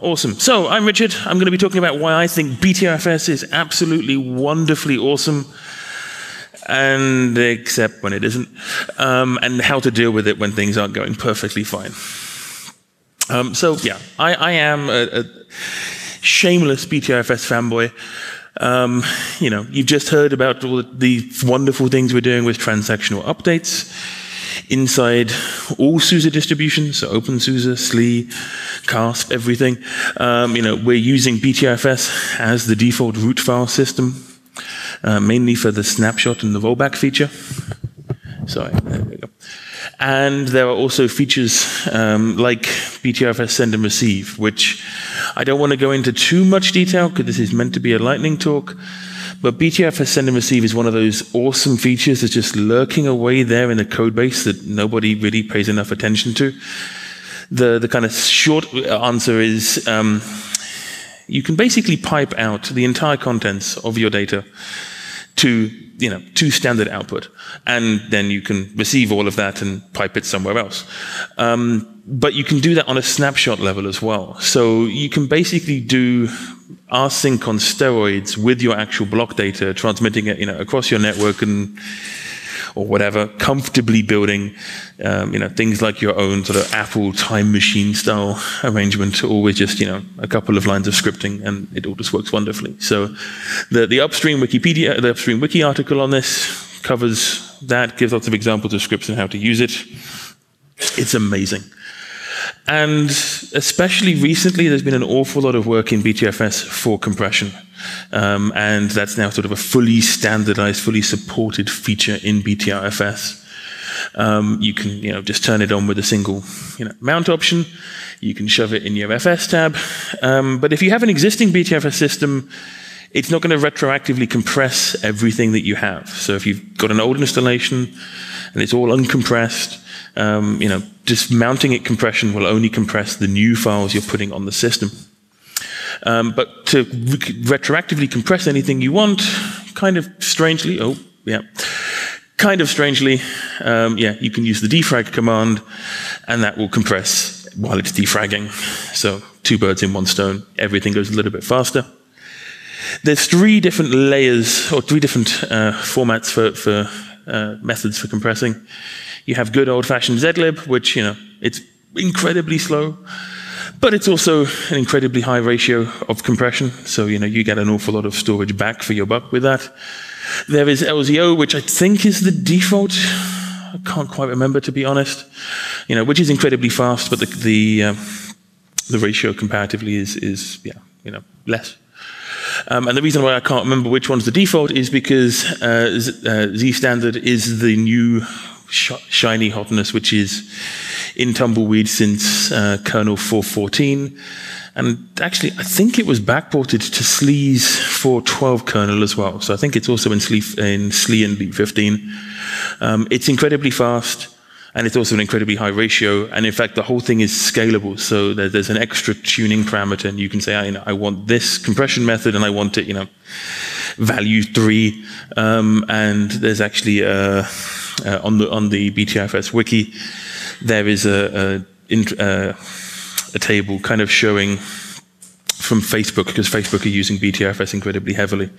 awesome. So I'm Richard. I'm going to be talking about why I think BTRFS is absolutely wonderfully awesome, and except when it isn't, um, and how to deal with it when things aren't going perfectly fine. Um, so yeah, I, I am a, a, shameless BTRFS fanboy. Um, you know, you've just heard about all the wonderful things we're doing with transactional updates inside all SUSE distributions, so OpenSUSE, SLE, CASP, everything. Um, you know, we're using BTRFS as the default root file system, uh, mainly for the snapshot and the rollback feature. Sorry, there we go. And there are also features um, like BTRFS send and receive, which I don't want to go into too much detail because this is meant to be a lightning talk. But BTRFS send and receive is one of those awesome features that's just lurking away there in the code base that nobody really pays enough attention to. The, the kind of short answer is um, you can basically pipe out the entire contents of your data to you know to standard output, and then you can receive all of that and pipe it somewhere else. Um, but you can do that on a snapshot level as well. So you can basically do rsync on steroids with your actual block data, transmitting it you know across your network and or whatever, comfortably building, um, you know, things like your own sort of Apple time machine style arrangement, or with just, you know, a couple of lines of scripting, and it all just works wonderfully. So, the the upstream Wikipedia, the upstream wiki article on this covers that, gives lots of examples of scripts and how to use it. It's amazing. And especially recently, there's been an awful lot of work in BTRFS for compression. Um, and that's now sort of a fully standardized, fully supported feature in BTRFS. Um, you can you know, just turn it on with a single you know, mount option. You can shove it in your FS tab. Um, but if you have an existing BTRFS system, it's not going to retroactively compress everything that you have. So if you've got an old installation and it's all uncompressed, um, you know, just mounting it compression will only compress the new files you're putting on the system. Um, but to re retroactively compress anything you want, kind of strangely, oh, yeah, kind of strangely, um, yeah, you can use the defrag command, and that will compress while it's defragging. So two birds in one stone, everything goes a little bit faster. There's three different layers, or three different uh, formats for, for uh, methods for compressing. You have good old-fashioned zlib, which, you know, it's incredibly slow, but it's also an incredibly high ratio of compression. So, you know, you get an awful lot of storage back for your buck with that. There is LZO, which I think is the default. I can't quite remember, to be honest. You know, which is incredibly fast, but the, the, uh, the ratio comparatively is, is, yeah, you know, less. Um, and the reason why I can't remember which one's the default is because uh, Z, uh, Z standard is the new sh shiny hotness, which is in Tumbleweed since uh, kernel 414. And actually, I think it was backported to SLE's 412 kernel as well. So I think it's also in SLE, in SLE and Leap 15. Um, it's incredibly fast, and it's also an incredibly high ratio. And in fact, the whole thing is scalable. So there's an extra tuning parameter, and you can say, I, you know, I want this compression method, and I want it, you know, value three. Um, and there's actually a uh, on the on the BTRFS wiki, there is a, a, uh, a table kind of showing from Facebook, because Facebook are using BTRFS incredibly heavily,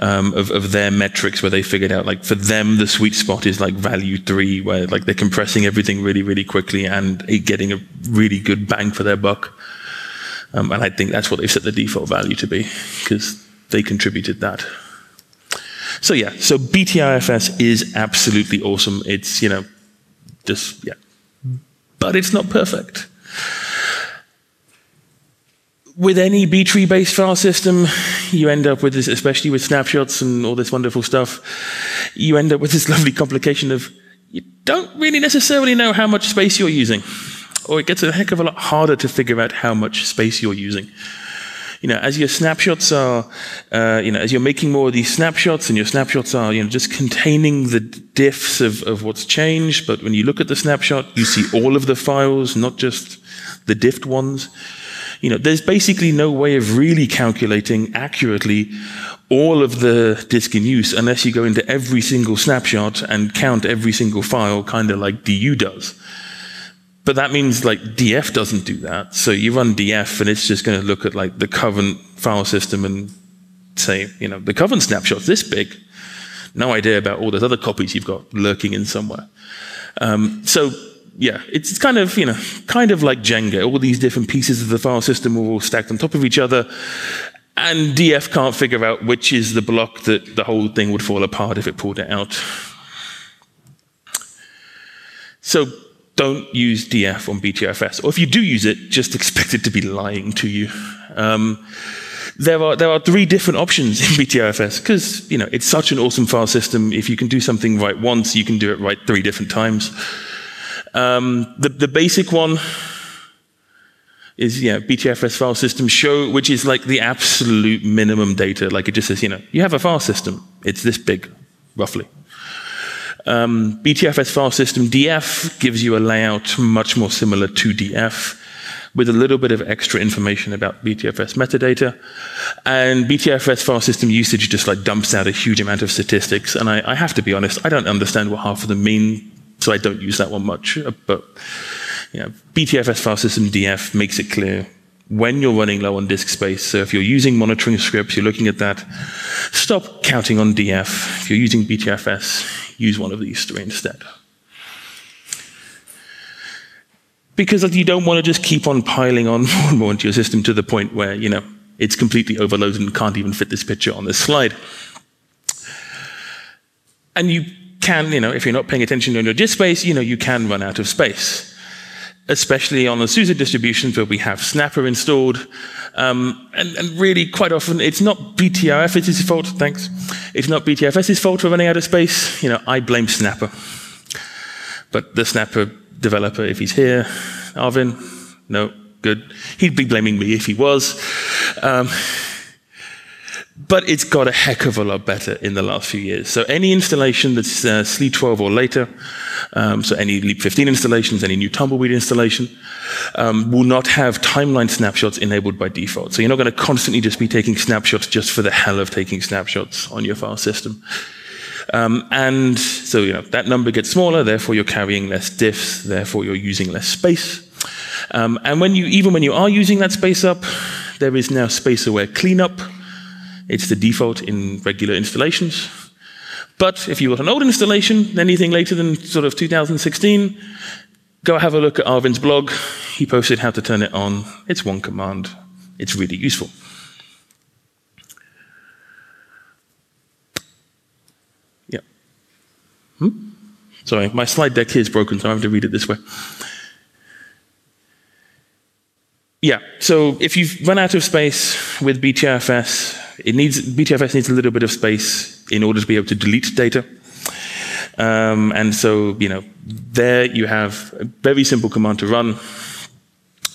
um, of, of, their metrics where they figured out, like, for them, the sweet spot is like value three, where like they're compressing everything really, really quickly and getting a really good bang for their buck. Um, and I think that's what they've set the default value to be, because they contributed that. So yeah, so BTRFS is absolutely awesome. It's, you know, just, yeah. But it's not perfect. With any B-tree based file system, you end up with this, especially with snapshots and all this wonderful stuff, you end up with this lovely complication of you don't really necessarily know how much space you're using. Or it gets a heck of a lot harder to figure out how much space you're using you know, as your snapshots are, uh, you know, as you're making more of these snapshots and your snapshots are, you know, just containing the diffs of, of what's changed, but when you look at the snapshot, you see all of the files, not just the diffed ones. You know, there's basically no way of really calculating accurately all of the disk in use unless you go into every single snapshot and count every single file, kind of like DU does. but that means like df doesn't do that. So you run df and it's just going to look at like the current file system and say, you know, the current snapshot's this big. No idea about all those other copies you've got lurking in somewhere. Um, so yeah, it's kind of, you know, kind of like Jenga. All these different pieces of the file system are all stacked on top of each other. And DF can't figure out which is the block that the whole thing would fall apart if it pulled it out. So don't use DF on BTRFS. Or if you do use it, just expect it to be lying to you. Um, there are there are three different options in BTRFS because you know it's such an awesome file system. If you can do something right once, you can do it right three different times. Um, the, the basic one is yeah, BTRFS file system show, which is like the absolute minimum data. Like it just says, you know, you have a file system. It's this big, roughly. Um, BTRFS file system DF gives you a layout much more similar to DF with a little bit of extra information about BTRFS metadata. And BTRFS file system usage just like dumps out a huge amount of statistics. And I, I have to be honest, I don't understand what half of them mean so I don't use that one much. But know, BTRFS file system DF makes it clear when you're running low on disk space. So if you're using monitoring scripts, you're looking at that, stop counting on DF. If you're using BTRFS, use one of these three instead. Because you don't want to just keep on piling on more and more into your system to the point where, you know, it's completely overloaded and can't even fit this picture on this slide. And you can, you know, if you're not paying attention on your disk space, you know, you can run out of space. Especially on the SUSE distributions where we have Snapper installed. Um, and, and, really, quite often, it's not BTRFS's fault, thanks. It's not BTRFS's fault for running out of space. You know, I blame Snapper. But the Snapper developer, if he's here, Arvin, no, good. He'd be blaming me if he was. Um, but it's got a heck of a lot better in the last few years. So any installation that's uh, SLE 12 or later, um, so any Leap 15 installations, any new Tumbleweed installation, um, will not have timeline snapshots enabled by default. So you're not going to constantly just be taking snapshots just for the hell of taking snapshots on your file system. Um, and so you know that number gets smaller, therefore you're carrying less diffs, therefore you're using less space. Um, and when you, even when you are using that space up, there is now space-aware cleanup, it's the default in regular installations. But if you want an old installation, anything later than sort of 2016, go have a look at Arvin's blog. He posted how to turn it on. It's one command. It's really useful. Yeah. Hmm? Sorry, my slide deck here is broken, so I have to read it this way. Yeah, so if you've run out of space with BTRFS, it needs, BTRFS needs a little bit of space in order to be able to delete data. Um, and so, you know, there you have a very simple command to run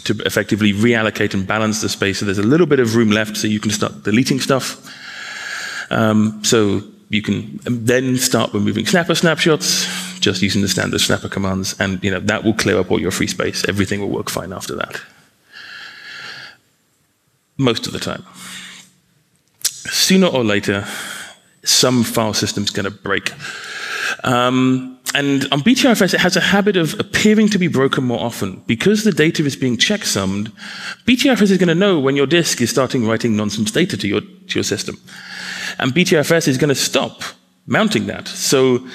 to effectively reallocate and balance the space. So there's a little bit of room left so you can start deleting stuff. Um, so you can then start removing snapper snapshots just using the standard snapper commands. And, you know, that will clear up all your free space. Everything will work fine after that. Most of the time sooner or later, some file system's going to break. Um, and on BTRFS, it has a habit of appearing to be broken more often. Because the data is being checksummed, BTRFS is going to know when your disk is starting writing nonsense data to your, to your system. And BTRFS is going to stop mounting that. So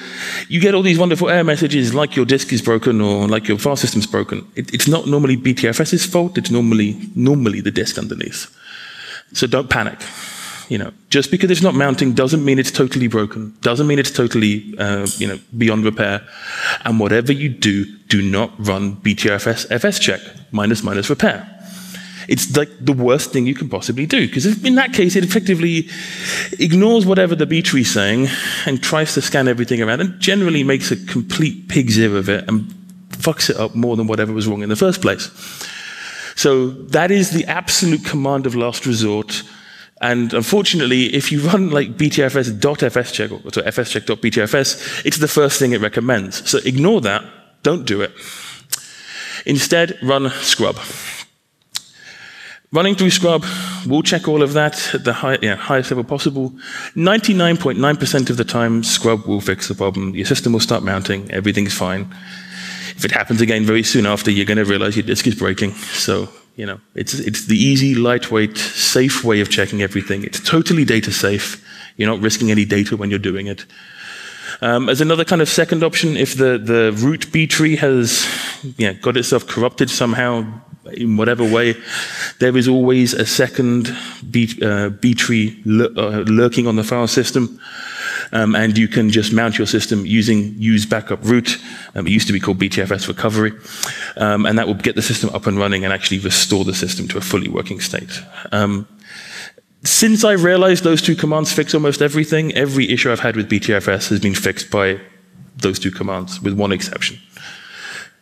you get all these wonderful error messages like your disk is broken or like your file system's broken. It, it's not normally BTRFS's fault, it's normally, normally the disk underneath. So don't panic you know, just because it's not mounting doesn't mean it's totally broken, doesn't mean it's totally, uh, you know, beyond repair. And whatever you do, do not run BTRFS FS check, minus minus repair. It's like the worst thing you can possibly do, because in that case, it effectively ignores whatever the B tree is saying and tries to scan everything around and generally makes a complete pig's ear of it and fucks it up more than whatever was wrong in the first place. So that is the absolute command of last resort and unfortunately, if you run like btrfs.fscheck or fscheck.btrfs, it's the first thing it recommends. So ignore that, don't do it. Instead, run scrub. Running through scrub, we'll check all of that at the high, yeah, highest level possible. 99.9% of the time, scrub will fix the problem. Your system will start mounting, everything's fine. If it happens again very soon after, you're going to realize your disk is breaking. So, you know, it's, it's the easy, lightweight, safe way of checking everything. It's totally data safe. You're not risking any data when you're doing it. Um, as another kind of second option, if the, the root B tree has yeah, got itself corrupted somehow in whatever way, there is always a second B, uh, B tree uh, lurking on the file system. Um, and you can just mount your system using use backup root. Um, it used to be called BTRFS recovery, um, and that will get the system up and running and actually restore the system to a fully working state. Um, since I realized those two commands fix almost everything, every issue I've had with BTRFS has been fixed by those two commands, with one exception.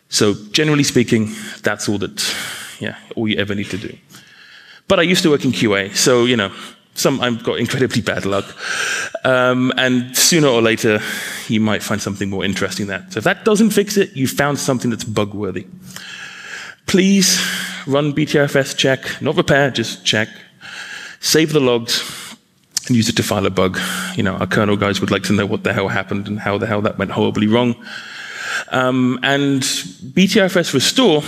So generally speaking, that's all that, yeah, all you ever need to do. But I used to work in QA, so you know, some I've got incredibly bad luck, um, and sooner or later, you might find something more interesting than that. So if that doesn't fix it, you've found something that's bug worthy. Please run BTRFS check, not repair, just check save the logs, and use it to file a bug. You know, our kernel guys would like to know what the hell happened and how the hell that went horribly wrong. Um, and BTRFS restore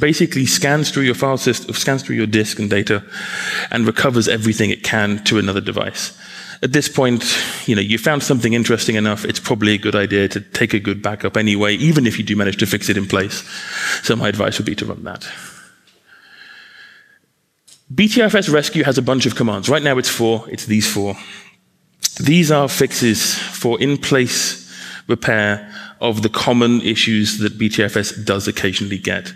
basically scans through your file system, scans through your disk and data, and recovers everything it can to another device. At this point, you know, you found something interesting enough, it's probably a good idea to take a good backup anyway, even if you do manage to fix it in place. So my advice would be to run that. BTRFS Rescue has a bunch of commands. Right now it's four, it's these four. These are fixes for in-place repair of the common issues that BTRFS does occasionally get.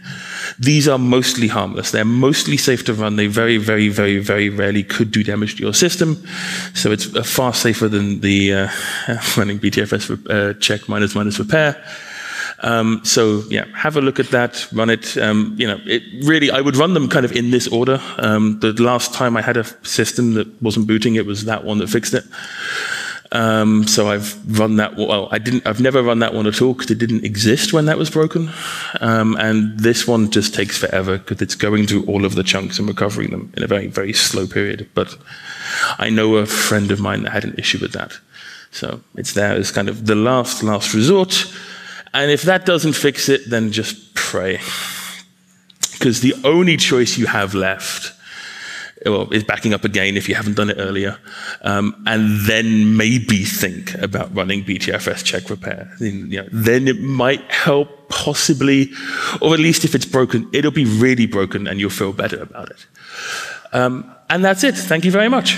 These are mostly harmless. They're mostly safe to run. They very, very, very, very rarely could do damage to your system. So it's far safer than the uh, running BTRFS uh, check minus minus repair. Um, so yeah, have a look at that, run it. Um, you know, it really, I would run them kind of in this order. Um, the last time I had a system that wasn't booting, it was that one that fixed it. Um, so I've run that. Well, I didn't. I've never run that one at all because it didn't exist when that was broken. Um, and this one just takes forever because it's going through all of the chunks and recovering them in a very, very slow period. But I know a friend of mine that had an issue with that. So it's there as kind of the last, last resort. And if that doesn't fix it, then just pray. Because the only choice you have left well, is backing up again if you haven't done it earlier, um, and then maybe think about running BTRFS check repair. Then, you know, then it might help, possibly, or at least if it's broken, it'll be really broken and you'll feel better about it. Um, and that's it. Thank you very much.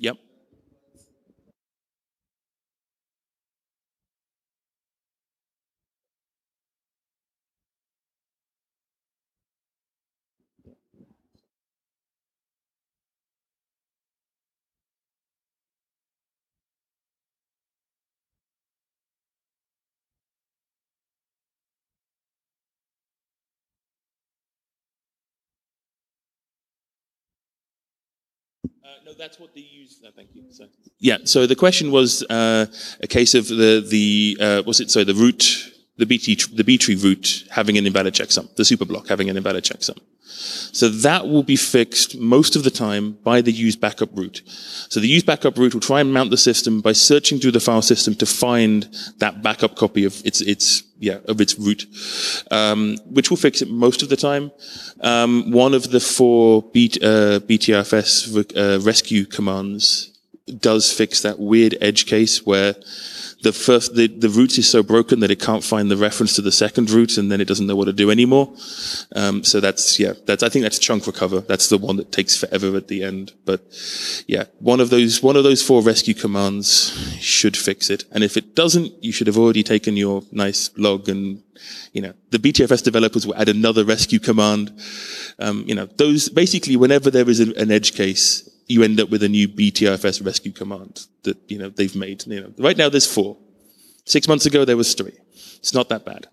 Yep. Uh, no, that's what they use. No, thank you. So, yeah. So the question was uh, a case of the the uh, was it so the root the BT the B tree root having an invalid checksum, the superblock having an invalid checksum. So that will be fixed most of the time by the use backup root. So the use backup root will try and mount the system by searching through the file system to find that backup copy of its its yeah of its root, um, which will fix it most of the time. Um, one of the four B, uh, BTRFS uh, rescue commands does fix that weird edge case where the first the, the root is so broken that it can't find the reference to the second root and then it doesn't know what to do anymore. Um, so that's yeah that's i think that's chunk recover. That's the one that takes forever at the end. But yeah one of those one of those four rescue commands should fix it. And if it doesn't you should have already taken your nice log and you know the btrfs developers will add another rescue command. Um, you know those basically whenever there is an edge case you end up with a new BTRFS rescue command that you know they've made. You know, right now there's four. Six months ago there was three. It's not that bad.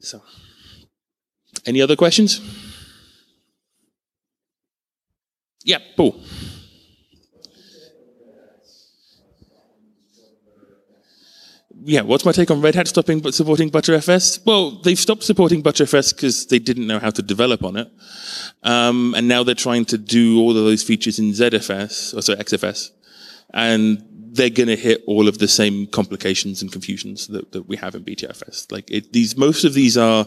So, any other questions? Yeah. Yeah, what's my take on Red Hat stopping but supporting Btrfs? Well, they've stopped supporting Btrfs because they didn't know how to develop on it, um, and now they're trying to do all of those features in ZFS or sorry XFS, and they're going to hit all of the same complications and confusions that, that we have in BTRFS. Like it, these, most of these are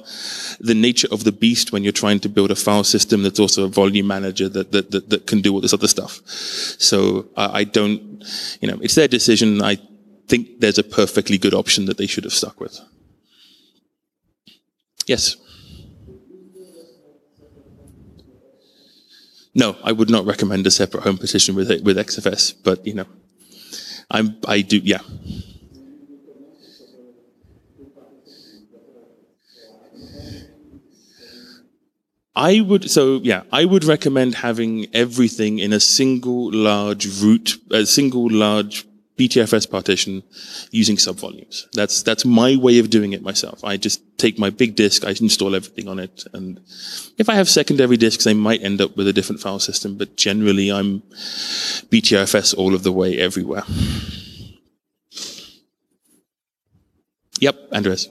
the nature of the beast when you're trying to build a file system that's also a volume manager that that that, that can do all this other stuff. So I, I don't, you know, it's their decision. I think there's a perfectly good option that they should have stuck with. Yes. No, I would not recommend a separate home partition with with XFS, but you know, I'm I do yeah. I would so yeah, I would recommend having everything in a single large root, a single large BTRFS partition using subvolumes. That's that's my way of doing it myself. I just take my big disk, I install everything on it, and if I have secondary disks, I might end up with a different file system. But generally, I'm BTRFS all of the way everywhere. Yep, Andres.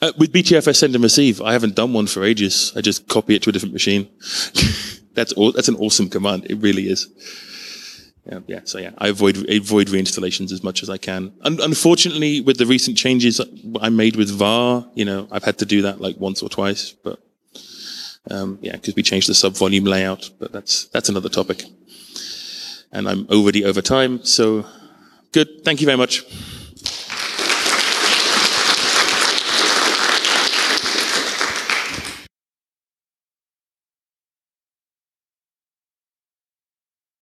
Uh, with BTRFS send and receive, I haven't done one for ages. I just copy it to a different machine. that's all, that's an awesome command. It really is. Yeah, yeah. So yeah, I avoid avoid reinstallations as much as I can. Un- unfortunately, with the recent changes I made with VAR, you know, I've had to do that like once or twice. But um, yeah, because we changed the sub volume layout. But that's that's another topic. And I'm already over time. So good. Thank you very much.